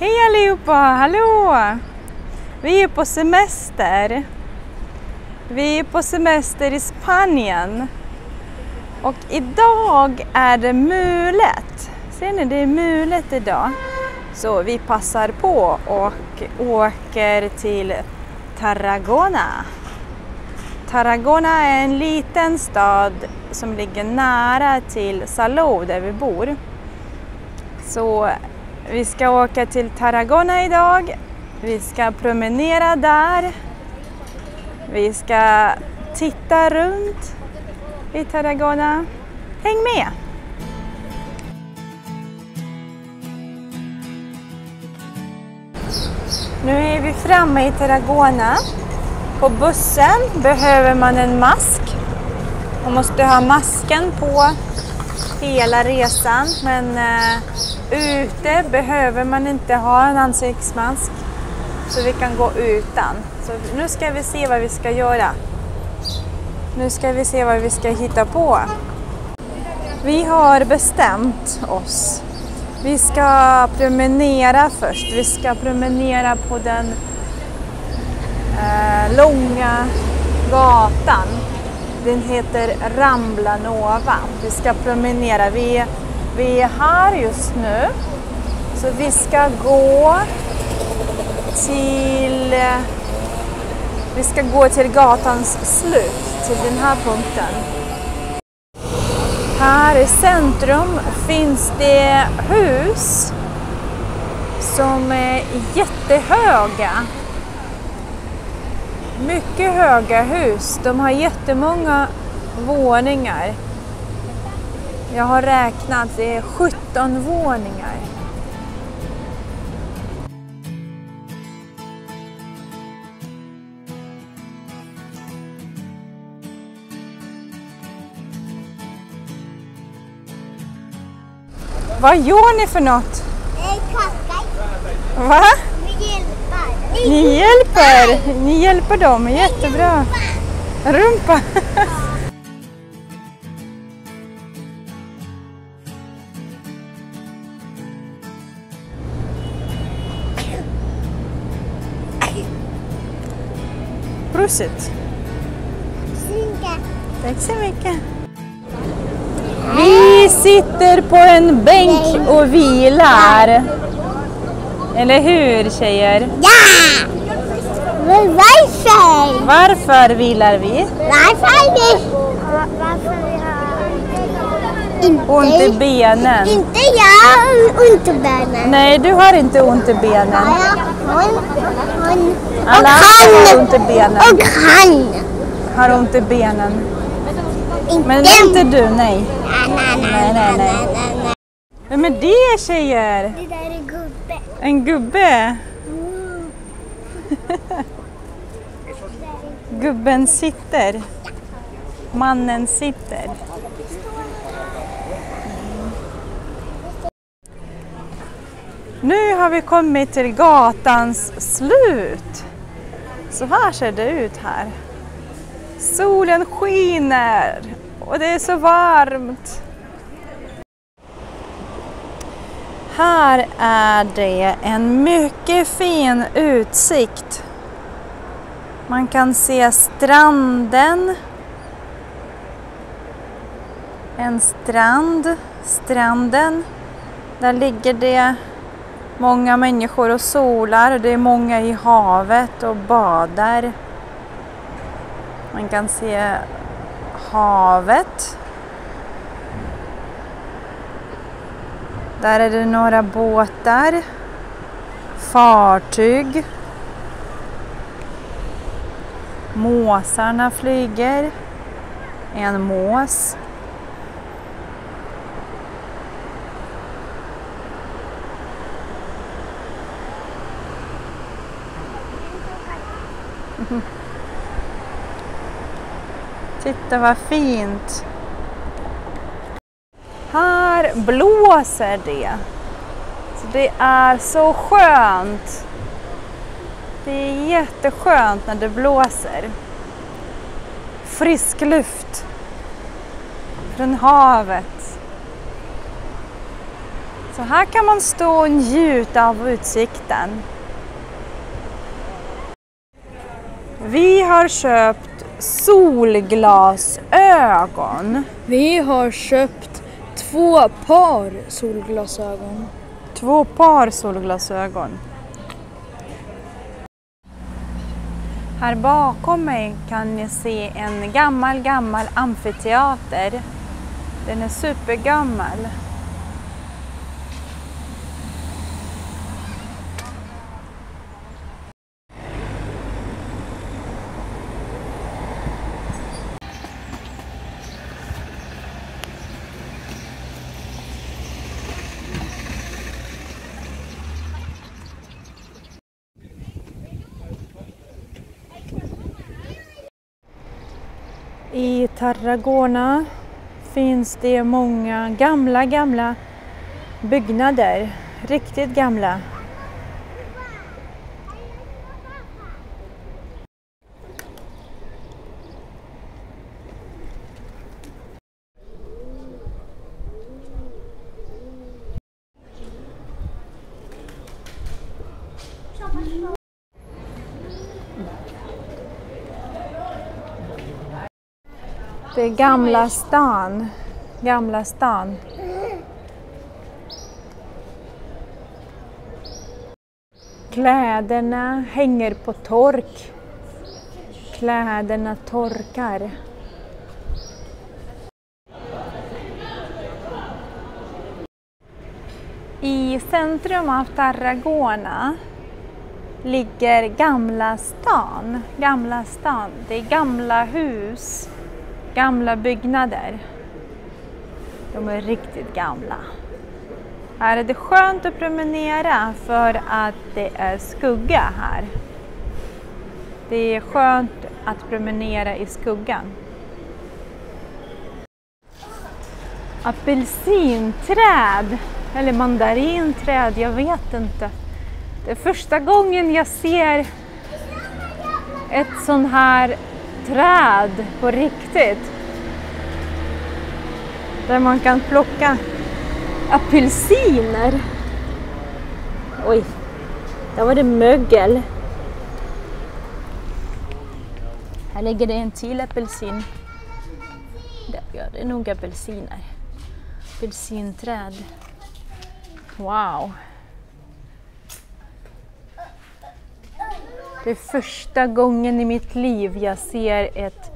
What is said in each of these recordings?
Hej allihopa, hallå! Vi är på semester. Vi är på semester i Spanien. Och idag är det mulet. Ser ni, det är mulet idag. Så vi passar på och åker till Tarragona. Tarragona är en liten stad som ligger nära till Salou där vi bor. Så vi ska åka till Tarragona idag. Vi ska promenera där. Vi ska titta runt i Tarragona. Häng med! Nu är vi framme i Tarragona. På bussen behöver man en mask. Man måste ha masken på hela resan men eh, ute behöver man inte ha en ansiktsmask så vi kan gå utan. Så nu ska vi se vad vi ska göra. Nu ska vi se vad vi ska hitta på. Vi har bestämt oss. Vi ska promenera först. Vi ska promenera på den eh, långa gatan. Den heter Rambla Nova. Vi ska promenera. Vi, vi är här just nu. Så vi ska gå till eh, vi ska gå till gatans slut, till den här punkten. Här i centrum finns det hus som är jättehöga. Mycket höga hus. De har jättemånga våningar. Jag har räknat, det är 17 våningar. Vad gör ni för något? Va? Vi hjälper. Ni hjälper? Ni hjälper dem, jättebra. Rumpa. Prosit. Tack så mycket. Vi sitter på en bänk och vilar. Eller hur tjejer? Ja! Men varför? Varför vilar vi? Varför vi? Varför vi har... Inte, Ont i benen. inte jag ont i benen. Nej, du har inte ont i benen. Ja, hon, hon. Alla och andra har han. ont i benen. Och han. Har ont i benen. Inte. Men inte du, nej. Nej, nej, Nej. Vem är det tjejer? Det där är gubbe. En gubbe? Gubben sitter. Mannen sitter. Nu har vi kommit till gatans slut. Så här ser det ut här. Solen skiner och det är så varmt. Här är det en mycket fin utsikt. Man kan se stranden. En strand. Stranden. Där ligger det många människor och solar. Det är många i havet och badar. Man kan se havet. Där är det några båtar, fartyg. Måsarna flyger. En mås. Titta vad fint. Här blåser det. Så det är så skönt. Det är jätteskönt när det blåser. Frisk luft från havet. Så här kan man stå och njuta av utsikten. Vi har köpt solglasögon. Vi har köpt två par solglasögon. Två par solglasögon. Här bakom mig kan ni se en gammal, gammal amfiteater. Den är supergammal. I Tarragona finns det många gamla, gamla byggnader. Riktigt gamla. Det är Gamla stan. Gamla stan. Kläderna hänger på tork. Kläderna torkar. I centrum av Tarragona ligger Gamla stan. Gamla stan. Det är gamla hus gamla byggnader. De är riktigt gamla. Här är det skönt att promenera för att det är skugga här. Det är skönt att promenera i skuggan. Apelsinträd eller mandarinträd, jag vet inte. Det är första gången jag ser ett sån här träd på riktigt. Där man kan plocka apelsiner. Oj, där var det mögel. Här ligger det en till apelsin. Ja, det är nog apelsiner. Apelsinträd. Wow. Det är första gången i mitt liv jag ser ett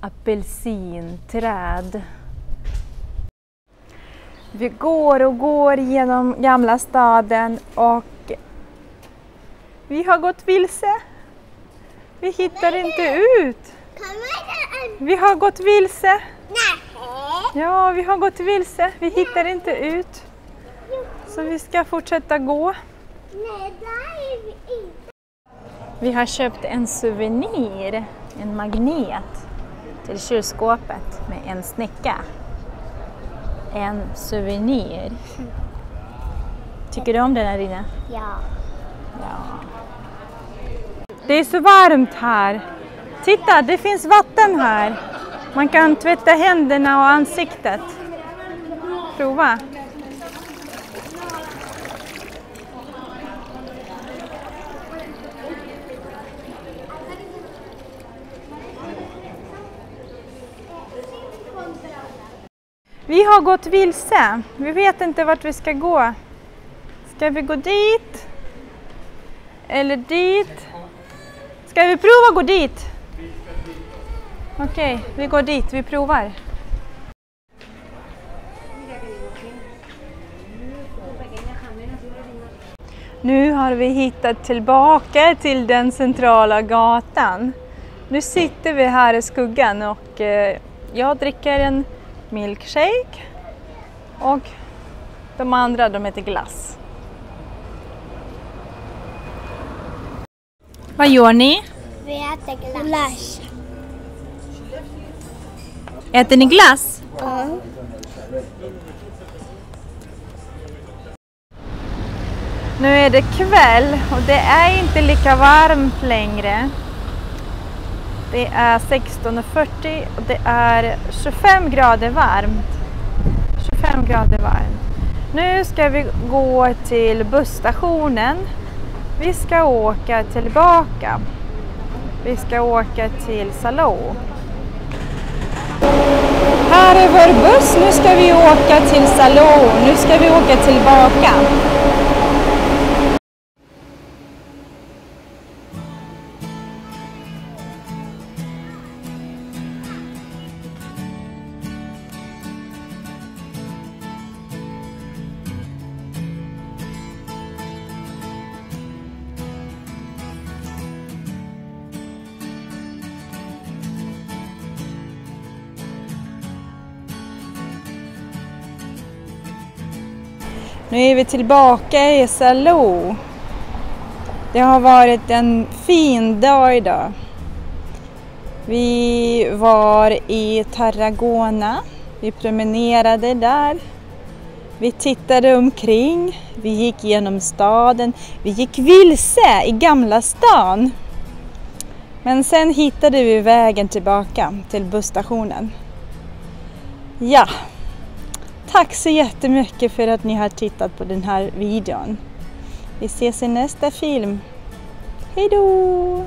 apelsinträd. Vi går och går genom Gamla staden och vi har gått vilse. Vi hittar inte ut. Vi har gått vilse. Ja, vi har gått vilse. Vi hittar inte ut. Så vi ska fortsätta gå. Vi har köpt en souvenir, en magnet till kylskåpet med en snäcka. En souvenir. Tycker du om den här inne? Ja. Ja. Det är så varmt här. Titta, det finns vatten här. Man kan tvätta händerna och ansiktet. Prova. Vi har gått vilse. Vi vet inte vart vi ska gå. Ska vi gå dit? Eller dit? Ska vi prova att gå dit? Okej, vi går dit. Vi provar. Nu har vi hittat tillbaka till den centrala gatan. Nu sitter vi här i skuggan och eh, jag dricker en milkshake och de andra de äter glass. Vad gör ni? Vi äter glass. Äter ni glass? Ja. Nu är det kväll och det är inte lika varmt längre. Det är 16.40 och det är 25 grader varmt. 25 grader varmt. Nu ska vi gå till busstationen. Vi ska åka tillbaka. Vi ska åka till Salou. Här är vår buss. Nu ska vi åka till Salou. Nu ska vi åka tillbaka. Nu är vi tillbaka i Salou. Det har varit en fin dag idag. Vi var i Tarragona. Vi promenerade där. Vi tittade omkring. Vi gick genom staden. Vi gick vilse i Gamla stan. Men sen hittade vi vägen tillbaka till busstationen. Ja, Tack så jättemycket för att ni har tittat på den här videon. Vi ses i nästa film. Hejdå!